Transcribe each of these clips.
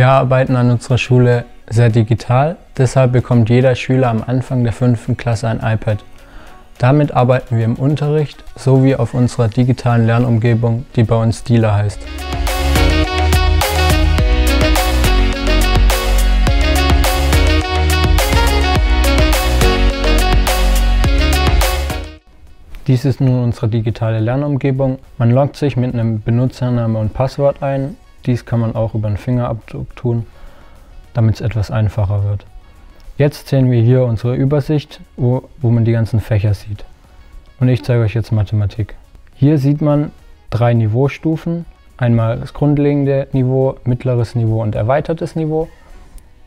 Wir arbeiten an unserer Schule sehr digital, deshalb bekommt jeder Schüler am Anfang der fünften Klasse ein iPad. Damit arbeiten wir im Unterricht sowie auf unserer digitalen Lernumgebung, die bei uns Dealer heißt. Dies ist nun unsere digitale Lernumgebung. Man loggt sich mit einem Benutzername und Passwort ein. Dies kann man auch über einen Fingerabdruck tun, damit es etwas einfacher wird. Jetzt sehen wir hier unsere Übersicht, wo, wo man die ganzen Fächer sieht. Und ich zeige euch jetzt Mathematik. Hier sieht man drei Niveaustufen. Einmal das grundlegende Niveau, mittleres Niveau und erweitertes Niveau.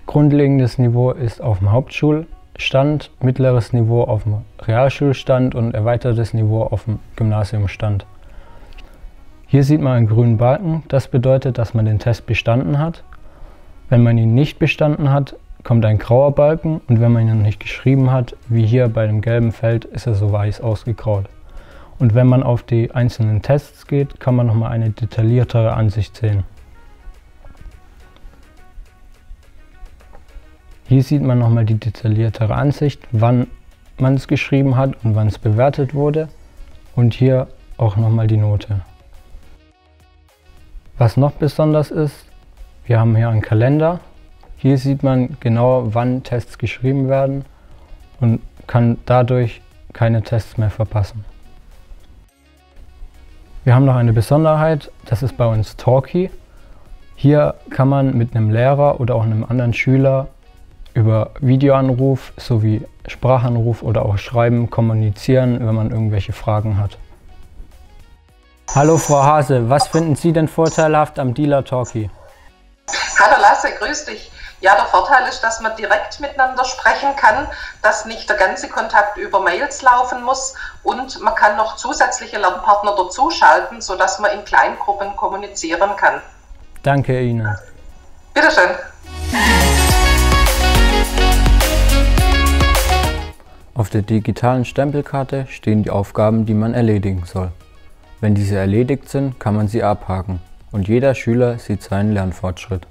Grundlegendes Niveau ist auf dem Hauptschul- Stand, mittleres Niveau auf dem Realschulstand und erweitertes Niveau auf dem Gymnasiumstand. Hier sieht man einen grünen Balken, das bedeutet, dass man den Test bestanden hat. Wenn man ihn nicht bestanden hat, kommt ein grauer Balken und wenn man ihn noch nicht geschrieben hat, wie hier bei dem gelben Feld, ist er so weiß ausgegraut. Und wenn man auf die einzelnen Tests geht, kann man nochmal eine detailliertere Ansicht sehen. Hier sieht man nochmal die detailliertere Ansicht, wann man es geschrieben hat und wann es bewertet wurde. Und hier auch nochmal die Note. Was noch besonders ist, wir haben hier einen Kalender. Hier sieht man genau, wann Tests geschrieben werden und kann dadurch keine Tests mehr verpassen. Wir haben noch eine Besonderheit, das ist bei uns Talkie. Hier kann man mit einem Lehrer oder auch einem anderen Schüler über Videoanruf sowie Sprachanruf oder auch Schreiben kommunizieren, wenn man irgendwelche Fragen hat. Hallo Frau Hase, was finden Sie denn vorteilhaft am Dealer Talkie? Hallo Lasse, grüß dich. Ja, der Vorteil ist, dass man direkt miteinander sprechen kann, dass nicht der ganze Kontakt über Mails laufen muss und man kann noch zusätzliche Lernpartner dazuschalten, sodass man in Kleingruppen kommunizieren kann. Danke Ihnen. Bitteschön. Auf der digitalen Stempelkarte stehen die Aufgaben, die man erledigen soll. Wenn diese erledigt sind, kann man sie abhaken und jeder Schüler sieht seinen Lernfortschritt.